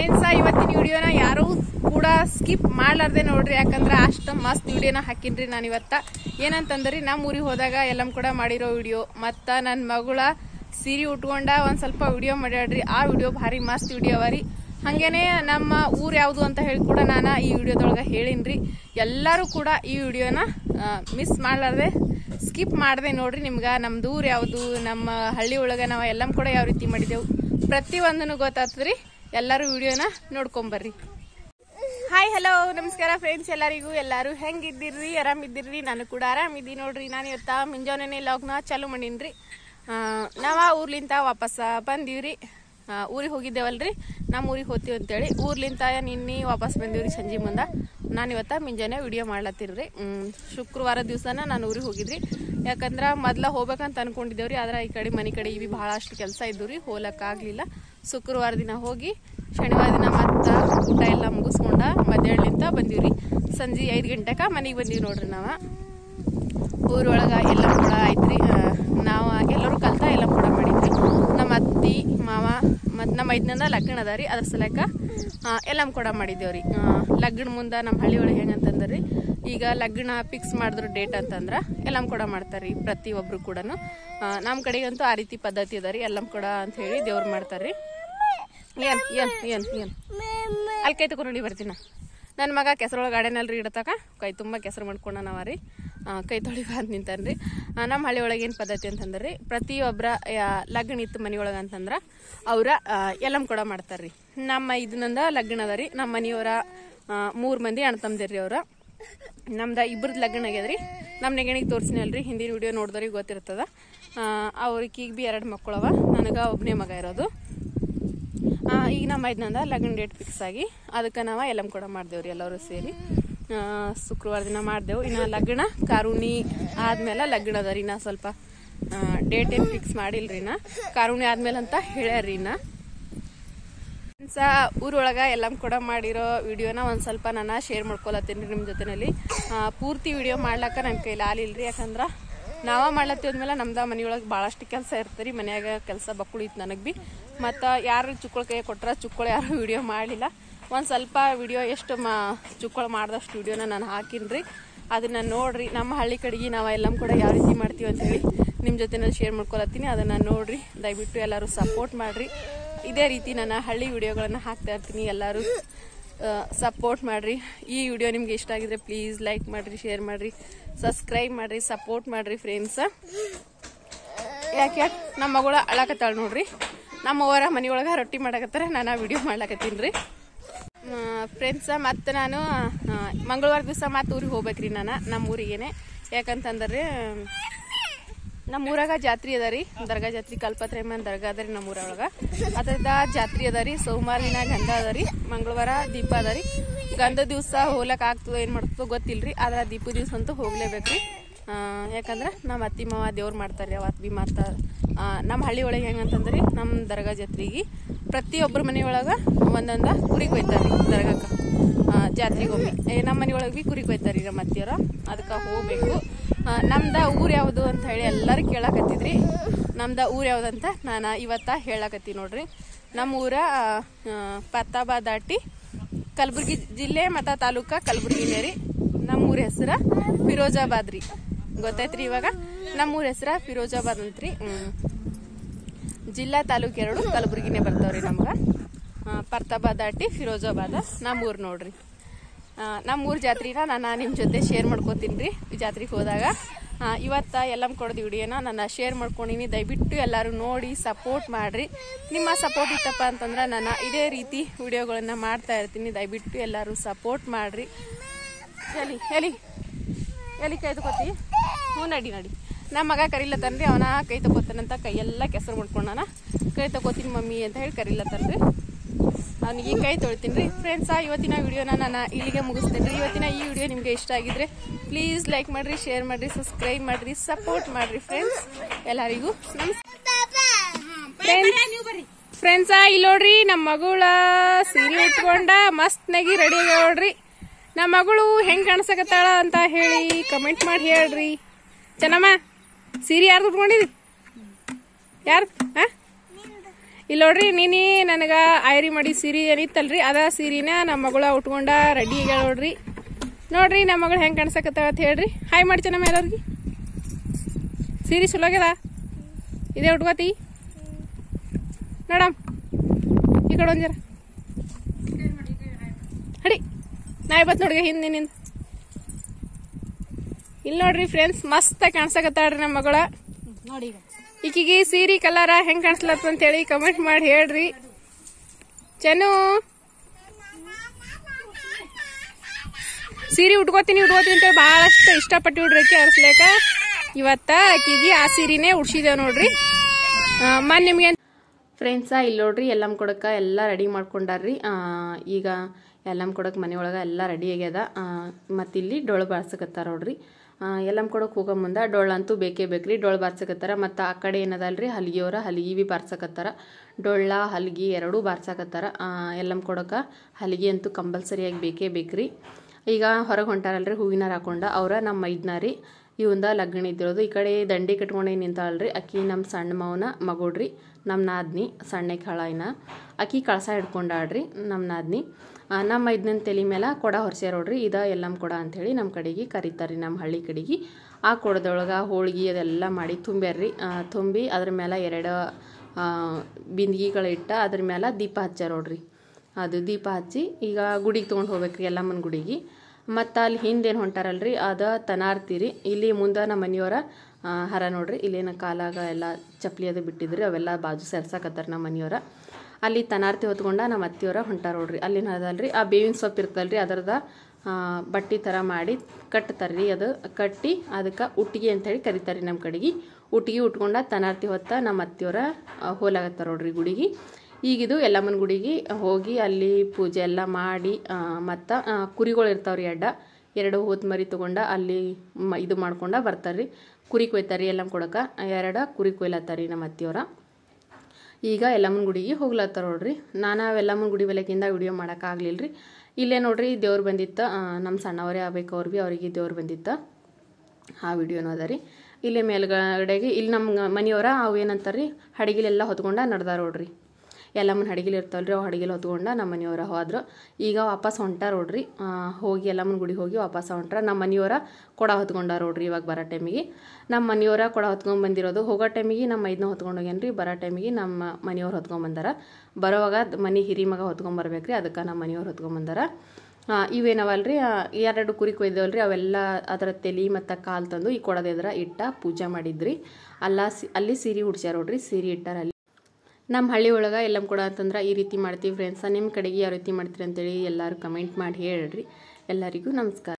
Friends, ಇವತ್ತಿನ ವಿಡಿಯೋನ ಯಾರು ಕೂಡ ಸ್ಕಿಪ್ ಮಾಡ್ಲಾರ್ದೆ ನೋಡ್ರಿ. ಯಾಕಂದ್ರೆ ಅಷ್ಟ ಮಸ್ತ್ ವಿಡಿಯೋನ ಹಾಕಿನ್ರಿ ನಾನು ಇವತ್ತ. ಏನಂತಂದ್ರಿ ನಮ್ಮ ಊರಿಗೆ ಹೋದಾಗ ಎಲ್ಲಮ್ ಕೂಡ ಮಾಡಿರೋ ವಿಡಿಯೋ. ಮತ್ತ ನನ್ನ ಮಗಳ ಸೀರೆ ಉಟ್ಕೊಂಡ ಒಂದ್ ಸ್ವಲ್ಪ ವಿಡಿಯೋ ಮಾಡ್ಯಾಡ್ರಿ ಆ ವಿಡಿಯೋ ಭಾರಿ ಮಸ್ತ್ ವಿಡಿಯೋ ಅವರಿ ಹಂಗೇನೆ ನಮ್ಮ ಊರ್ ಯಾವುದು ಅಂತ ಹೇಳಿ ಕೂಡ ನಾನು ಈ ವಿಡಿಯೋದೊಳಗ ಹೇಳಿನ್ರಿ. ಎಲ್ಲರೂ ಕೂಡ ಈ ವಿಡಿಯೋನ ಮಿಸ್ ಮಾಡ್ಲಾರ್ದೆ ಸ್ಕಿಪ್ ಮಾಡದೆ ನೋಡ್ರಿ ನಿಮ್ಗ. ನಮ್ದು ಊರ್ ಯಾವುದು, ನಮ್ಮ ಹಳ್ಳಿ ಒಳಗ ನಾವು ಎಲ್ಲಮ್ ಕೂಡ ಯಾವ ರೀತಿ ಮಾಡಿದೆವು. ಪ್ರತಿ ಒಂದನ್ನು ಗೊತ್ತಾಗ್ತದ್ರಿ ಎಲ್ಲರೂ ವಿಡಿಯೋನ ನೋಡ್ಕೊಂಬರ್ರಿ. ಹಾಯ್ ಹಲೋ ನಮಸ್ಕಾರ ಫ್ರೆಂಡ್ಸ್ ಎಲ್ಲರಿಗೂ. ಎಲ್ಲರೂ ಹೆಂಗಿದ್ದೀರಿ? ಆರಾಮಿದ್ದೀರಿ? ನಾನು ಕೂಡ ಆರಾಮಿದ್ದೀನಿ ನೋಡ್ರಿ. ನಾನು ಇವತ್ತ ಮುಂಜಾನೆ ಲಾಗ್ನ ಚಾಲು ಮಾಡೀನ್ರಿ. ಆ, ಊರ್ಲಿಂದ ವಾಪಸ್ ಬಂದೀವ್ರಿ. ಊರಿಗೆ ಹೋಗಿದ್ದೇವಲ್ರಿ. ನಮ್ಮ ಊರಿಗೆ ಹೋಗ್ತೀವಿ ಅಂತೇಳಿ. ಊರ್ಲಿಂದ ನಿನ್ನೆ ವಾಪಸ್ ಬಂದೀವ್ರಿ ಸಂಜೆ ಮುಂದೆ. ನಾನು ಇವತ್ತ ಮುಂಜಾನೆ ವಿಡಿಯೋ ಮಾಡ್ಲತ್ತೀರ್ರಿ ಶುಕ್ರವಾರ ದಿವಸನ ನಾನು ಊರಿಗೆ ಹೋಗಿದ್ರಿ. ಯಾಕಂದ್ರೆ ಮೊದ್ಲು ಹೋಗ್ಬೇಕಂತ ಅನ್ಕೊಂಡಿದ್ದೇವ್ರಿ. ಆದ್ರೆ ಈ ಕಡೆ ಮನೆ ಕಡೆ ಇವಿ ಬಹಳಷ್ಟು ಕೆಲಸ ಇದ್ದುರಿ. ರೀ ಆಗ್ಲಿಲ್ಲ. ಶುಕ್ರವಾರ ದಿನ ಹೋಗಿ, ಶನಿವಾರ ದಿನ ಮತ್ತೆ ಊಟ ಎಲ್ಲ ಮುಗಿಸ್ಕೊಂಡ ಮಧ್ಯಾಹ್ನಲಿಂತ ಬಂದೀವ್ರಿ. ಸಂಜೆ ಐದು ಗಂಟೆಗೆ ಮನೆಗೆ ಬಂದೀವಿ ನೋಡ್ರಿ ನಾವು. ಊರೊಳಗೆ ಎಲ್ಲ ಕೂಡ ಐತ್ರಿ. ನಾವು ಎಲ್ಲರೂ ಕಲ್ತ ಎಲ್ಲ ಕೂಡ ಮಾಡಿದ್ವಿ. ನಮ್ಮ ಅತ್ತಿ, ಮಾವ ಮತ್ತು ನಮ್ಮ ಐದನಿಂದ ಲಗ್ನ ಅದ ರೀ ಅದ್ರ ಸಲಕ ಎಲ್ಲ ಕೂಡ ಮಾಡಿದ್ದೇವ್ರಿ. ಲಗ್ನ ಮುಂದೆ ನಮ್ಮ ಹಳ್ಳಿ ಒಳಗೆ ಹೆಂಗಂತಂದ್ರಿ ಈಗ ಲಗ್ನ ಫಿಕ್ಸ್ ಮಾಡಿದ್ರು ಡೇಟ್ ಅಂತಂದ್ರೆ ಎಲ್ಲಮ್ ಕೂಡ ಮಾಡ್ತಾರೆ ಮಾಡ್ತಾರ್ರಿ ಪ್ರತಿಯೊಬ್ರು ಕೂಡ ನಮ್ಮ ಕಡೆಗಂತೂ ಆ ರೀತಿ ಪದ್ಧತಿ ಅದ ರೀ ಎಲ್ಲಮ್ ಕೂಡ ಅಂತ ಹೇಳಿ ದೇವ್ರು ಮಾಡ್ತಾರ್ರಿ ಏನ್ ಏನ್ ಏನ್ ಏನ್? ಅಲ್ಲಿ ಕೈ ತಗೊಂಡು ಬರ್ತೀನ. ನನ್ನ ಮಗ ಕೆಸರೊಳಗೆ ಗಾರ್ಡನಲ್ಲಿ ಇಡತಕ ಕೈ ತುಂಬ ಕೆಸರು ಮಾಡ್ಕೊಂಡನವ ರೀ. ಕೈ ತೊಳಿ ಅಂತ ನಿಂತಾನ್ರಿ. ರೀ ನಮ್ಮ ಹಳ್ಳಿ ಒಳಗೆ ಏನು ಪದ್ಧತಿ ಅಂತಂದ್ರಿ ಪ್ರತಿಯೊಬ್ಬರ ಲಗ್ನ ಇತ್ತು ಮನೆಯೊಳಗೆ ಅಂತಂದ್ರೆ ಅವರ ಎಲ್ಲಮ್ ಕೂಡ ಮಾಡ್ತಾರ್ರಿ. ನಮ್ಮ ಇದನ್ನಂದ ಲಗ್ನ ಅದ ರೀ. ನಮ್ಮ ಮನೆಯವರ ಮೂರು ಮಂದಿ ಅಣ್ಣ ತಮ್ಮದಿರಿ ಅವ್ರ. ನಮ್ದ ಇಬ್ಬರದ್ ಲಗ್ನ ಆಗ್ಯದ್ರಿ. ನಮ್ಮ ನೆಗಣಿಗೆ ತೋರಿಸಿನಲ್ರಿ, ಹಿಂದಿನ ವಿಡಿಯೋ ನೋಡಿದವ್ರಿಗೆ ಗೊತ್ತಿರ್ತದ. ಅವ್ರಿಗೆ ಈಗ ಬಿ ಎರಡು ಮಕ್ಕಳವ ನನಗೆ ಒಬ್ಬನೇ ಮಗ ಇರೋದು. ಈಗ ನಮ್ಮ ಐದನಂದ ಲಗ್ನ ಡೇಟ್ ಫಿಕ್ಸ್ ಆಗಿ, ಅದಕ್ಕೆ ನಾವು ಎಲ್ಲಮ್ ಕೂಡ ಮಾಡ್ದೇವ್ರಿ ಎಲ್ಲರೂ ಸೇರಿ. ಶುಕ್ರವಾರ ದಿನ ಮಾಡ್ದೆವು. ಇನ್ನು ಲಗ್ನ ಕಾರುಣಿ ಆದ್ಮೇಲೆ ಲಗ್ನ ಅದ ರೀ ನಾ ಸ್ವಲ್ಪ. ಡೇಟ್ ಏನು ಫಿಕ್ಸ್ ಮಾಡಿಲ್ರಿ ನಾ ಕಾರುಣಿ ಆದ್ಮೇಲೆ ಅಂತ ಹೇಳ್ಯಾರ್ರಿ ನಾ ಸ ಊರೊಳಗೆ ಎಲ್ಲ ಕೂಡ ಮಾಡಿರೋ ವಿಡಿಯೋನ ಒಂದು ಸ್ವಲ್ಪ ನಾನು ಶೇರ್ ಮಾಡ್ಕೊಳತ್ತೀನಿ ನಿಮ್ಮ ಜೊತೆಯಲ್ಲಿ ಪೂರ್ತಿ ವಿಡಿಯೋ ಮಾಡ್ಲಕ್ಕ ನನ್ನ ಕೈಲಿ ಆಲಿಲ್ರಿ ಯಾಕಂದ್ರೆ ನಾವ ಮಾಡ್ಲತ್ತೀವಿ ಅಂದ್ಮೇಲೆ ನಮ್ದು ಮನೆಯೊಳಗೆ ಭಾಳಷ್ಟು ಕೆಲಸ ಇರ್ತರಿ, ಮನ್ಯಾಗ ಕೆಲಸ ಬಕ್ಕುಳಿತ್ತು ನನಗೆ ಬಿ. ಮತ್ತು ಯಾರು ಚುಕ್ಕಳ ಕೈ ಕೊಟ್ರ ಚುಕ್ಕಳ ಯಾರು ವಿಡಿಯೋ ಮಾಡಲಿಲ್ಲ. ಒಂದು ಸ್ವಲ್ಪ ವಿಡಿಯೋ ಎಷ್ಟು ಮಾ, ಚುಕ್ಕಳ ಮಾಡಿದಷ್ಟು ವಿಡಿಯೋನ ನಾನು ಹಾಕಿನ್ರಿ. ಅದನ್ನು ನೋಡ್ರಿ, ನಮ್ಮ ಹಳ್ಳಿ ಕಡೆಗೆ ನಾವು ಎಲ್ಲ ಕೂಡ ಯಾವ ರೀತಿ ಮಾಡ್ತೀವಿ ಅಂತ ಹೇಳಿ ನಿಮ್ಮ ಜೊತೆನಲ್ಲಿ ಶೇರ್ ಮಾಡ್ಕೊಳತ್ತೀನಿ. ಅದನ್ನು ನೋಡ್ರಿ, ದಯವಿಟ್ಟು ಎಲ್ಲರೂ ಸಪೋರ್ಟ್ ಮಾಡ್ರಿ. ಇದೇ ರೀತಿ ನನ್ನ ಹಳ್ಳಿ ವಿಡಿಯೋಗಳನ್ನು ಹಾಕ್ತಾ ಇರ್ತೀನಿ. ಎಲ್ಲರೂ ಸಪೋರ್ಟ್ ಮಾಡಿರಿ. ಈ ವಿಡಿಯೋ ನಿಮ್ಗೆ ಇಷ್ಟ ಆಗಿದ್ರೆ ಪ್ಲೀಸ್ ಲೈಕ್ ಮಾಡಿರಿ ಶೇರ್ ಮಾಡಿರಿ ಸಬ್ಸ್ಕ್ರೈಬ್ ಮಾಡಿರಿ ಸಪೋರ್ಟ್ ಮಾಡಿರಿ ಫ್ರೆಂಡ್ಸ್ ಯಾಕೆ? ನಮ್ಮ ಮಗಳ ಅಳಕತ್ತಾಳ ನೋಡ್ರಿ. ನಮ್ಮ ಅವರ ಮನೆಯೊಳಗೆ ರೊಟ್ಟಿ ಮಾಡಕತ್ತಾರೆ, ನಾನು ವಿಡಿಯೋ ಮಾಡ್ಲಾಕತ್ತೀನಿ ರೀ. ಫ್ರೆಂಡ್ಸ ಮತ್ತೆ ನಾನು ಮಂಗಳವಾರ ದಿವಸ ಮತ್ತೆ ಊರಿಗೆ ಹೋಗ್ಬೇಕ್ರಿ ನಾನು ನಮ್ಮ ಊರಿಗೇನೆ ಯಾಕಂತಂದ್ರೆ ನಮ್ಮ ಊರಾಗ ಜಾತ್ರೆ ಅದ ರೀ. ದರ್ಗಾ ಜಾತ್ರೆ ಕಲ್ಪತ್ರೇಮನ್ ದರ್ಗಾ ಅದ ರೀ ನಮ್ಮ ಊರೊಳಗ ಅದ್ರದ ಜಾತ್ರೆ ಅದ ರೀ. ಸೋಮವಾರ ದಿನ ಗಂಧ ಅದ ರೀ. ಮಂಗಳವಾರ ದೀಪ ಅದ ರೀ. ಗಂಧ ದಿವಸ ಹೋಗ್ಲಕ್ಕೆ ಆಗ್ತದೆ ಏನು ಮಾಡ್ತದೋ ಗೊತ್ತಿಲ್ರಿ. ಆದ್ರೆ ದೀಪ ದಿವಸ ಅಂತೂ ಹೋಗ್ಲೇಬೇಕ್ರಿ ರೀ. ಯಾಕಂದ್ರೆ ನಮ್ಮ ಅತ್ತಿ ಮಾವ ದೇವ್ರು ಮಾಡ್ತಾರೆ ಅವತ್ತು ಬಿ ಮಾಡ್ತಾರೆ ನಮ್ಮ ಹಳ್ಳಿ ಒಳಗೆ ಹೆಂಗಂತಂದ್ರಿ ನಮ್ಮ ದರ್ಗಾ ಜಾತ್ರೆಗೆ ಪ್ರತಿಯೊಬ್ಬರ ಮನೆಯೊಳಗ ಒಂದೊಂದು ಕುರಿಗೆ ಹೋಯ್ತಾರೆ ರೀ ದರ್ಗಾಕ್ಕೆ. ಜಾತ್ರೆಗೊಮ್ಮೆ ನಮ್ಮ ಮನೆಯೊಳಗೆ ಭೀ ಕುರಿ ಕೊಯ್ತಾರೀ ನಮ್ಮ ಅತ್ತಿಯರು ಅದಕ್ಕೆ ಹೋಗ್ಬೇಕು. ನಮ್ದ ಊರು ಯಾವುದು ಅಂತ ಹೇಳಿ ಎಲ್ಲರೂ ಕೇಳಕತ್ತಿದ್ರಿ. ನಮ್ದ ಊರು ಯಾವುದಂತ ನಾನು ಇವತ್ತ ಹೇಳಕತ್ತೀನಿ ನೋಡ್ರಿ. ನಮ್ಮ ಊರ ಪತ್ತಾಬ ದಾಟಿ ಕಲಬುರ್ಗಿ ಜಿಲ್ಲೆ ಮತ್ತು ತಾಲೂಕ ಕಲಬುರ್ಗಿನೇ ರೀ. ನಮ್ಮ ಊರ ಹೆಸರು ಫಿರೋಜಾಬಾದ್ ರೀ. ಗೊತ್ತೈತ್ರಿ ಇವಾಗ? ನಮ್ಮ ಊರ ಹೆಸರು ಫಿರೋಜಾಬಾದ್ ಅಂತ್ರಿ ಜಿಲ್ಲಾ ತಾಲೂಕು ಎರಡು ಕಲಬುರ್ಗಿನೇ ಬರ್ತಾವ್ರಿ ನಮ್ಗೆ. ಪರ್ತಾಬಾದ್ ದಾಟಿ ಫಿರೋಜಾಬಾದ ನಮ್ಮ ಊರು ನೋಡ್ರಿ. ನಮ್ಮ ಊರು ಜಾತ್ರೆನ ನಾನು ನಿಮ್ಮ ಜೊತೆ ಶೇರ್ ಮಾಡ್ಕೋತೀನಿ ರೀ ಜಾತ್ರೆಗೆ ಹೋದಾಗ. ಇವತ್ತ ಎಲ್ಲಮ್ ಕೊಡೋದು ವಿಡಿಯೋನ ನಾನು ಶೇರ್ ಮಾಡ್ಕೊಂಡಿನಿ. ದಯವಿಟ್ಟು ಎಲ್ಲರೂ ನೋಡಿ ಸಪೋರ್ಟ್ ಮಾಡಿರಿ. ನಿಮ್ಮ ಸಪೋರ್ಟ್ ಇತ್ತಪ್ಪ ಅಂತಂದ್ರೆ ನಾನು ಇದೇ ರೀತಿ ವಿಡಿಯೋಗಳನ್ನು ಮಾಡ್ತಾ ಇರ್ತೀನಿ. ದಯವಿಟ್ಟು ಎಲ್ಲರೂ ಸಪೋರ್ಟ್ ಮಾಡಿರಿ. ಎಲ್ಲಿ ಎಲ್ಲಿ ಎಲ್ಲಿ ಕೈ ತಗೋತಿ? ಹ್ಞೂ, ನಡಿ ನಡಿ. ನಮ್ಮ ಮಗ ಕರಿಲತ್ತನ್ರಿ ಅವನ ಕೈ ತಗೋತಾನಂತ ಕೈಯೆಲ್ಲ ಕೆಸರು ಮಾಡ್ಕೊಂಡಾನ. ಕೈ ತಗೋತೀನಿ ಮಮ್ಮಿ ಅಂತ ಹೇಳಿ ಕರಿಲತ್ತನ್ರಿ ಅವನಿಗೆ ಕೈ ತೊಳ್ತೀನಿ. ರೀ ಆ ಇವತ್ತಿನ ವಿಡಿಯೋನ ನಾನು ಇಲ್ಲಿಗೆ ಮುಗಿಸ್ತೀನಿ. ರೀ ಇವತ್ತಿನ ಈ ವಿಡಿಯೋ ನಿಮಗೆ ಇಷ್ಟ ಆಗಿದ್ರೆ ಪ್ಲೀಸ್ ಲೈಕ್ ಮಾಡಿರಿ ಶೇರ್ ಮಾಡಿರಿ ಸಬ್ಸ್ಕ್ರೈಬ್ ಮಾಡಿರಿ ಸಪೋರ್ಟ್ ಮಾಡಿರಿ ಫ್ರೆಂಡ್ಸ್ ಎಲ್ಲರಿಗೂ ಫ್ರೆಂಡ್ಸ ಇಲ್ಲಿ ನೋಡ್ರಿ ನಮ್ಮ ಮಗಳ ಸೀರೆ ಇಟ್ಕೊಂಡ ಮಸ್ತ್ ನಗಿ ರೆಡಿ ನೋಡ್ರಿ. ನಮ್ಮ ಮಗಳು ಹೆಂಗ್ ಕಾಣಿಸಕತ್ತಾಳ ಅಂತ ಹೇಳಿ ಕಮೆಂಟ್ ಮಾಡಿ ಹೇಳ್ರಿ. ಚೆನ್ನಮ್ಮ, ಸೀರೆ ಯಾರು ಉಟ್ಕೊಂಡಿದ್ರಿ ಯಾರು? ಹಾ ಇಲ್ಲಿ ನೋಡ್ರಿ, ನೀನಿ ನನಗ ಐರಿ ಮಾಡಿ ಸೀರೆ ಏನಿತ್ತಲ್ರಿ, ಅದ ಸೀರಿನ ನಮ್ಮ ಮಗಳ ಉಟ್ಕೊಂಡ ರೆಡಿ ಈಗ ನೋಡ್ರಿ. ನೋಡ್ರಿ ನಮ್ಮ ಮಗಳು ಹೆಂಗ್ ಕಾಣಿಸಕತ್ತಾವ ಅಂತ ಹೇಳ್ರಿ. ಹಾಯ್ ಮಾಡ್ತೀನಿ ನಮ್ಮ ಎಲ್ಲರಿಗೆ. ಸೀರೆ ಚಲೋ ಆಗ್ಯದ? ಇದೇ ಉಟ್ಕೋತಿ? ನೋಡಮ್. ಈ ಕಡೆ ಒಂದ್ ಹಡಿ. ನಾ ಇವತ್ತು ನೋಡ್ಗೆ, ಹಿಂದೆ ನಿಂದ ಇಲ್ಲಿ ನೋಡ್ರಿ ಫ್ರೆಂಡ್ಸ್ ಮಸ್ತ್ ಕಾಣಿಸಕತ್ತಾಳ್ರಿ ನಮ್ಮ ಮಗಳ. ನೋಡಿ ಈಕಿಗೆ ಸೀರೆ ಕಲರ ಹೆಂಗ್ ಕಾಣಿಸ್ಲತ್ತ ಅಂತ ಹೇಳಿ ಕಮೆಂಟ್ ಮಾಡಿ ಹೇಳ್ರಿ. ಚೆನ್ನು, ಸೀರೆ ಉಟ್ಕೋತೀನಿ ಉಟ್ಕೋತೀನಿ ಅಂತ ಬಹಳಷ್ಟು ಇಷ್ಟಪಟ್ಟು ಉಡ್ರಕ್ಕೆ ಅರ್ಸ್ಲೇಕ. ಇವತ್ತ ಆಕಿಗೆ ಆ ಸೀರೆನೇ ಉಡ್ಸಿದೇವ್ ನೋಡ್ರಿ. ಮನ್ ನಿಮ್ಗೆ ಫ್ರೆಂಡ್ಸ ಇಲ್ಲಿ ನೋಡ್ರಿ, ಎಲ್ಲಮ್ ಕೊಡಕ ಎಲ್ಲ ರೆಡಿ ಮಾಡ್ಕೊಂಡಾರ್ರಿ. ಈಗ ಎಲ್ಲಮ್ ಕೊಡಕ್ ಮನೆ ಒಳಗೆ ಎಲ್ಲ ರೆಡಿ ಆಗ್ಯದ. ಮತ್ತಿಲ್ಲಿ ಡೊಳ್ಳು ಬಾರ್ಸಕತ್ತಾರ ನೋಡ್ರಿ. ಎಲ್ಲಮ್ ಕೊಡೋಕೆ ಹೋಗೋ ಮುಂದೆ ಡೊಳ್ಳಂತೂ ಬೇಕೇ ಬೇಕ್ರಿ. ಡೊಳ್ಳು ಬಾರ್ಸಕತ್ತಾರ. ಮತ್ತು ಆ ಕಡೆ ಏನದಲ್ರಿ? ಹಲ್ಗಿಯವ್ರ ಹಲಿಗೆ ಭೀ ಬಾರ್ಸಕತ್ತಾರ. ಡೊಳ್ಳ, ಹಲ್ಗಿ ಎರಡೂ ಬಾರ್ಸಕತ್ತಾರ. ಎಲ್ಲಮ್ ಕೊಡೋಕೆ ಹಲಿಗೆ ಅಂತೂ ಕಂಪಲ್ಸರಿಯಾಗಿ ಬೇಕೇ ಬೇಕ್ರಿ. ಈಗ ಹೊರಗೆ ಹೊಂಟಾರಲ್ರಿ ಹೂವಿನಾರ ಹಾಕೊಂಡ. ಅವ್ರ ನಮ್ಮ ಮೈದ್ನಾರಿ ಇವಂದ ಲಗ್ನ ಇದ್ದಿರೋದು ಈ ಕಡೆ ದಂಡಿ ಕಟ್ಕೊಂಡೇ ನಿಂತಾಳ್ರಿ ಅಕ್ಕಿ ನಮ್ಮ ಸಣ್ಣ ಮಾವನ ಮಗುಡ್ರಿ. ನಮ್ಮ ನಾದ್ನಿ, ಸಣ್ಣ ಕಳಾಯಿನ. ಅಕ್ಕಿ ಕಳಸ ಹಿಡ್ಕೊಂಡಾಡ್ರಿ ನಮ್ಮ ನಾದ್ನಿ. ನಮ್ಮ ಇದನ್ನ ತಲೆ ಮೇಲೆ ಕೊಡ ಹೊರ್ಸ್ಯಾರ ನೋಡ್ರಿ, ಇದ ಎಲ್ಲಮ್ಮ ಕೊಡ ಅಂಥೇಳಿ ನಮ್ಮ ಕಡೆಗೆ ಕರೀತಾರೆ ನಮ್ಮ ಹಳ್ಳಿ ಕಡೆಗೆ. ಆ ಕೊಡದೊಳಗೆ ಹೋಳ್ಗೆ ಅದೆಲ್ಲ ಮಾಡಿ ತುಂಬ್ಯಾರ್ರಿ. ತುಂಬಿ ಅದ್ರ ಮೇಲೆ ಎರಡು ಬಿಂದಿಗೆಗಳಿಟ್ಟ ಅದ್ರ ಮೇಲೆ ದೀಪ ಹಚ್ಚಾರ ನೋಡ್ರಿ. ಅದು ದೀಪ ಹಚ್ಚಿ ಈಗ ಗುಡಿಗೆ ತೊಗೊಂಡು ಹೋಗ್ಬೇಕ್ರಿ ಎಲ್ಲಮ್ಮನ ಗುಡಿಗೆ. ಮತ್ತು ಅಲ್ಲಿ ಹಿಂದೇನು ಹೊಂಟಾರಲ್ರಿ? ಅದ ತನಾರ್ತಿರಿ ಇಲ್ಲಿ ಮುಂದೆ ನಮ್ಮ ಮನೆಯವರ ಹರ ನೋಡ್ರಿ. ಇಲ್ಲೇನ ಕಾಲಾಗ ಎಲ್ಲ ಚಪ್ಪಲಿ ಅದು ಬಿಟ್ಟಿದ್ರಿ. ಅವೆಲ್ಲ ಬಾಜು ಸೇರ್ಸಾಕತ್ತಾರ ನಮ್ಮ ಮನೆಯವರ. ಅಲ್ಲಿ ತನಾರ್ತಿ ಹೊತ್ಕೊಂಡ ನಮ್ಮ ಅತ್ತಿಯವರ ಹೊಂಟಾರ ನೋಡ್ರಿ. ಅಲ್ಲಿನ ಅದಲ್ರಿ. ಆ ಬೇವಿನ ಸೊಪ್ಪು ಇರ್ತಲ್ರಿ ಅದರದ ಬಟ್ಟಿ ಥರ ಮಾಡಿ ಕಟ್ತಾರ್ರಿ ಅದು. ಕಟ್ಟಿ ಅದಕ್ಕೆ ಉಟ್ಟಿಗೆ ಅಂತೇಳಿ ಕರಿತಾರೆ ನಮ್ಮ ಕಡೆಗೆ. ಉಟ್ಟಿಗೆ ಉಟ್ಕೊಂಡ ತನಾರ್ತಿ ಹೊತ್ತ ನಮ್ಮ ಅತ್ತಿಯವರ ಹೋಲಾಗತ್ತಾರ ನೋಡ್ರಿ ಗುಡಿಗೆ. ಈಗಿದು ಎಲ್ಲಮ್ಮನ ಗುಡಿಗೆ ಹೋಗಿ ಅಲ್ಲಿ ಪೂಜೆ ಎಲ್ಲ ಮಾಡಿ ಮತ್ತು ಕುರಿಗಳು ಇರ್ತಾವ್ರಿ ಅಡ್ಡ. ಎರಡು ಹೋತ್ ಮರಿ ತೊಗೊಂಡ ಅಲ್ಲಿ ಮ, ಇದು ಮಾಡ್ಕೊಂಡ ಬರ್ತಾರ್ರಿ. ಕುರಿ ಕೊಯ್ತಾರ್ರಿ ಎಲ್ಲಮ್ಮ ಕೊಡಕ. ಎರಡು ಕುರಿ ಕೊಯ್ಲತ್ತಾರಿ ನಮ್ಮ ಅತ್ತಿಯವರ. ಈಗ ಎಲ್ಲಮ್ಮನ ಗುಡಿಗೆ ಹೋಗ್ಲತ್ತಾರ ನೋಡ್ರಿ. ನಾನು ಎಲ್ಲಮ್ಮನ ಗುಡಿ ಬೆಲೆಕಿಂದ ವಿಡಿಯೋ ಮಾಡೋಕ್ಕಾಗಲಿಲ್ಲ ರೀ ಇಲ್ಲೇ ನೋಡ್ರಿ ದೇವ್ರು ಬಂದಿತ್ತು ನಮ್ಮ ಸಣ್ಣವರೇ ಆಗ್ಬೇಕು ಅವ್ರು ಭೀ ಅವ್ರಿಗೆ ದೇವ್ರು ಬಂದಿತ್ತು. ಆ ವಿಡಿಯೋನೂ ಅದ ರೀ. ಇಲ್ಲೇ ಮೇಲ್ಗಡೆಗೆ ಇಲ್ಲಿ ನಮ್ಮ ಮನೆಯವರ ಅವು ಏನಂತಾರೆ ರೀ ಹಡಗಿಲೆಲ್ಲ ಹೊತ್ಕೊಂಡ ನಡ್ದಾರ ನೋಡ್ರಿ. ಎಲ್ಲಮ್ಮನ ಹಡಗಿಲಿ ರೀ ಅವು ಹಡಗಿಲಿ ಹೊತ್ಕೊಂಡು ನಮ್ಮ ಮನೆಯವರ ಹೋದ್ರು. ಈಗ ವಾಪಸ್ ಹೊಂಟಾರ ನೋಡ್ರಿ ಹೋಗಿ ಎಲ್ಲಮ್ಮನ ಗುಡಿಗೆ ಹೋಗಿ ವಾಪಸ್ ಹೊಂಟ್ರ. ನಮ್ಮ ಮನೆಯವರ ಕೊಡ ಹೊತ್ಕೊಂಡಾರ ನೋಡ್ರಿ ಇವಾಗ ಬರೋ ಟೈಮಿಗೆ ನಮ್ಮ ಮನೆಯವರ ಕೊಡ ಹೊತ್ಕೊಂಡ್ ಬಂದಿರೋದು ಹೋಗೋ ಟೈಮಿಗೆ ನಮ್ಮ ಐದನ ಹೊತ್ಕೊಂಡು ಹೋಗ್ಯಾನ್ರಿ ಬರೋ ಟೈಮಿಗೆ ನಮ್ಮ ಮನೆಯವ್ರು ಹೊತ್ಕೊಂಡ್ ಬಂದಾರ. ಬರೋವಾಗ ಮನೆ ಹಿರಿ ಮಗ ಹೊತ್ಕೊಂಡ್ ಬರ್ಬೇಕ್ರಿ ಅದಕ್ಕೆ ನಮ್ಮ ಮನೆಯವ್ರು ಹೊತ್ಕೊಂಡ್ ಬಂದಾರ. ಇವೇನವಲ್ಲ ಇವೇನವಲ್ರಿ ಆ, ಎರಡು ಕುರಿ ಕೊಯ್ದವಲ್ರಿ ಅವೆಲ್ಲ ಅದರ ತಲೆ ಮತ್ತು ಕಾಲು ತಂದು ಈ ಕೊಡದ ಎದುರ ಇಟ್ಟ ಪೂಜೆ ಮಾಡಿದ್ರಿ. ಅಲ್ಲ ಅಲ್ಲಿ ಸೀರೆ ಉಡ್ಸ್ಯಾರ ನೋಡ್ರಿ ಸೀರೆ ಇಟ್ಟಾರ ಅಲ್ಲಿ. ನಮ್ಮ ಹಳ್ಳಿ ಒಳಗೆ ಎಲ್ಲಮ್ ಕೂಡ ಅಂತಂದ್ರೆ ಈ ರೀತಿ ಮಾಡ್ತೀವಿ ಫ್ರೆಂಡ್ಸ ನಿಮ್ಮ ಕಡೆಗೆ ಯಾವ ರೀತಿ ಮಾಡ್ತೀರಿ ಅಂತೇಳಿ ಎಲ್ಲರೂ ಕಮೆಂಟ್ ಮಾಡಿ ಹೇಳ್ರಿ. ಎಲ್ಲರಿಗೂ ನಮಸ್ಕಾರ.